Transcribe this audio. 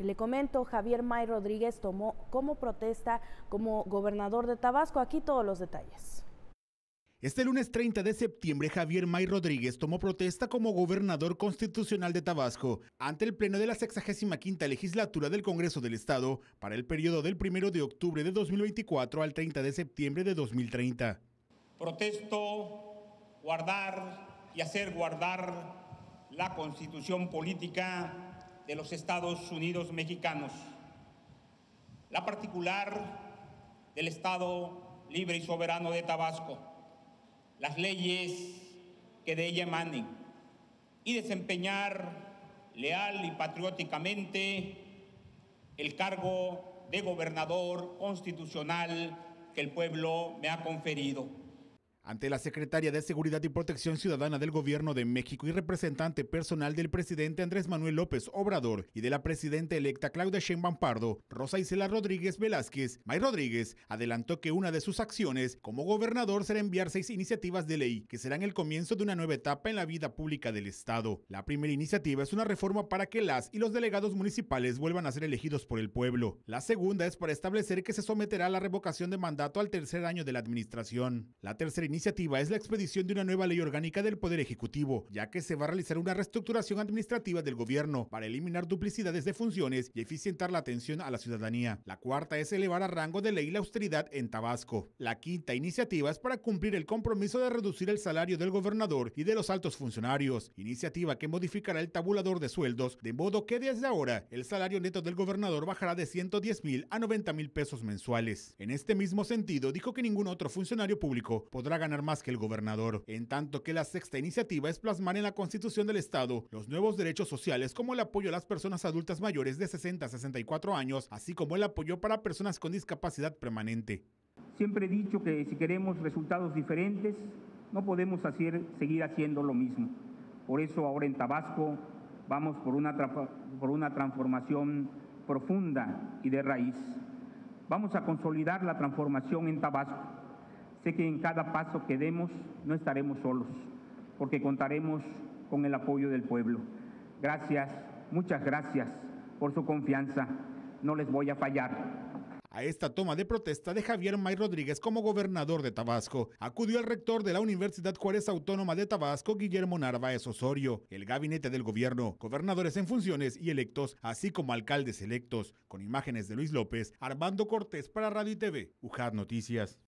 Le comento, Javier May Rodríguez tomó como protesta como gobernador de Tabasco. Aquí todos los detalles. Este lunes 30 de septiembre, Javier May Rodríguez tomó protesta como gobernador constitucional de Tabasco ante el Pleno de la 65 legislatura del Congreso del Estado para el periodo del 1 de octubre de 2024 al 30 de septiembre de 2030. Protesto guardar y hacer guardar la constitución política de los Estados Unidos mexicanos, la particular del Estado libre y soberano de Tabasco. Las leyes que de ella emanen. Y desempeñar leal y patrióticamente el cargo de gobernador constitucional que el pueblo me ha conferido ante la secretaria de Seguridad y Protección Ciudadana del Gobierno de México y representante personal del presidente Andrés Manuel López Obrador y de la presidenta electa Claudia Sheinbaum Pardo, Rosa Isela Rodríguez Velázquez, May Rodríguez adelantó que una de sus acciones como gobernador será enviar seis iniciativas de ley que serán el comienzo de una nueva etapa en la vida pública del Estado. La primera iniciativa es una reforma para que las y los delegados municipales vuelvan a ser elegidos por el pueblo. La segunda es para establecer que se someterá a la revocación de mandato al tercer año de la administración. La tercera iniciativa es la expedición de una nueva ley orgánica del Poder Ejecutivo, ya que se va a realizar una reestructuración administrativa del gobierno para eliminar duplicidades de funciones y eficientar la atención a la ciudadanía. La cuarta es elevar a rango de ley la austeridad en Tabasco. La quinta iniciativa es para cumplir el compromiso de reducir el salario del gobernador y de los altos funcionarios, iniciativa que modificará el tabulador de sueldos, de modo que desde ahora el salario neto del gobernador bajará de 110 mil a 90 mil pesos mensuales. En este mismo sentido, dijo que ningún otro funcionario público podrá ganar más que el gobernador, en tanto que la sexta iniciativa es plasmar en la Constitución del Estado los nuevos derechos sociales como el apoyo a las personas adultas mayores de 60 a 64 años, así como el apoyo para personas con discapacidad permanente. Siempre he dicho que si queremos resultados diferentes, no podemos hacer, seguir haciendo lo mismo. Por eso ahora en Tabasco vamos por una, por una transformación profunda y de raíz. Vamos a consolidar la transformación en Tabasco Sé que en cada paso que demos no estaremos solos, porque contaremos con el apoyo del pueblo. Gracias, muchas gracias por su confianza. No les voy a fallar. A esta toma de protesta de Javier May Rodríguez como gobernador de Tabasco, acudió el rector de la Universidad Juárez Autónoma de Tabasco, Guillermo Narváez Osorio, el gabinete del gobierno, gobernadores en funciones y electos, así como alcaldes electos, con imágenes de Luis López, Armando Cortés para Radio y TV, UJAD Noticias.